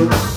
Música